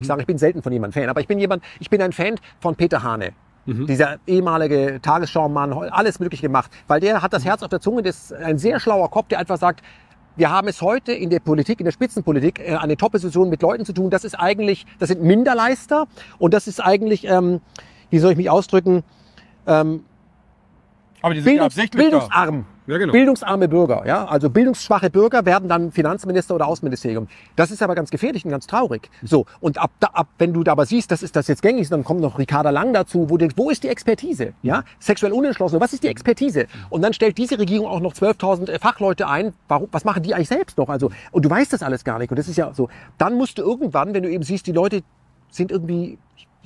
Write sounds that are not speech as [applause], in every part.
Ich sage, ich bin selten von jemandem Fan, aber ich bin jemand, ich bin ein Fan von Peter Hane. Dieser ehemalige Tagesschau-Mann, alles Mögliche gemacht. Weil der hat das Herz auf der Zunge, das ist ein sehr schlauer Kopf, der einfach sagt, wir haben es heute in der Politik, in der Spitzenpolitik, äh, eine Top-Position mit Leuten zu tun. Das ist eigentlich, das sind Minderleister und das ist eigentlich, ähm, wie soll ich mich ausdrücken, ähm, Aber die sind ja Bildungs absichtlich da. Ja, genau. Bildungsarme Bürger, ja. Also bildungsschwache Bürger werden dann Finanzminister oder Außenministerium. Das ist aber ganz gefährlich und ganz traurig. So. Und ab, da, ab, wenn du da aber siehst, dass ist das jetzt gängig dann kommt noch Ricarda Lang dazu, wo du denkst, wo ist die Expertise? Ja. Sexuell unentschlossen. Was ist die Expertise? Und dann stellt diese Regierung auch noch 12.000 Fachleute ein. Warum, was machen die eigentlich selbst noch? Also, und du weißt das alles gar nicht. Und das ist ja so. Dann musst du irgendwann, wenn du eben siehst, die Leute sind irgendwie,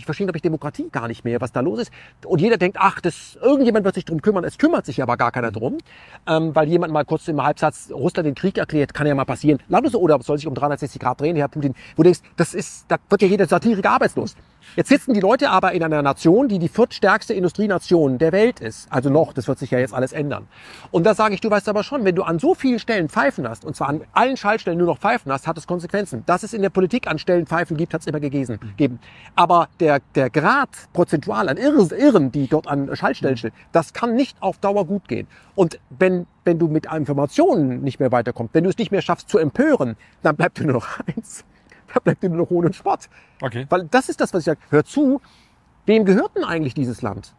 ich verstehe, glaube ich, Demokratie gar nicht mehr, was da los ist. Und jeder denkt, ach, das, irgendjemand wird sich drum kümmern. Es kümmert sich aber gar keiner drum, ähm, weil jemand mal kurz im Halbsatz Russland den Krieg erklärt, kann ja mal passieren. So, oder soll sich um 360 Grad drehen, Herr Putin. Wo du denkst, das ist, da wird ja jeder Satiriker arbeitslos. Jetzt sitzen die Leute aber in einer Nation, die die viertstärkste Industrienation der Welt ist. Also noch, das wird sich ja jetzt alles ändern. Und da sage ich, du weißt aber schon, wenn du an so vielen Stellen Pfeifen hast, und zwar an allen Schaltstellen nur noch Pfeifen hast, hat es Konsequenzen. Dass es in der Politik an Stellen Pfeifen gibt, hat es immer gegeben. geben. Aber der, der Grad prozentual an Irren, Irren, die dort an Schaltstellen stehen, das kann nicht auf Dauer gut gehen. Und wenn, wenn du mit Informationen nicht mehr weiterkommst, wenn du es nicht mehr schaffst zu empören, dann bleibt dir nur noch [laughs] eins. Da bleibt dir nur noch Hohn und Spott. Okay. Weil das ist das, was ich sage. Hör zu, wem gehört denn eigentlich dieses Land?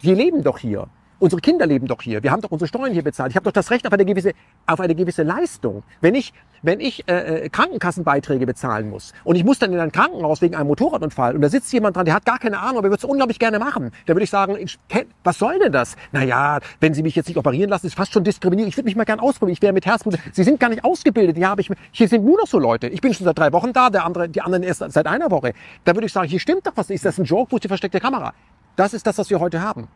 Wir leben doch hier. Unsere Kinder leben doch hier. Wir haben doch unsere Steuern hier bezahlt. Ich habe doch das Recht auf eine gewisse, auf eine gewisse Leistung. Wenn ich, wenn ich äh, äh, Krankenkassenbeiträge bezahlen muss und ich muss dann in ein Krankenhaus wegen einem Motorradunfall und da sitzt jemand dran, der hat gar keine Ahnung, aber er würde es unglaublich gerne machen, dann würde ich sagen, ich, was soll denn das? Naja, wenn Sie mich jetzt nicht operieren lassen, ist fast schon diskriminierend. Ich würde mich mal gern ausprobieren. Ich wäre mit Herzblut. Sie sind gar nicht ausgebildet. Ja, aber ich, hier sind nur noch so Leute. Ich bin schon seit drei Wochen da, der andere, die anderen erst seit einer Woche. Da würde ich sagen, hier stimmt doch was. Ist das ein Joke? Wo ist die versteckte Kamera? Das ist das, was wir heute haben.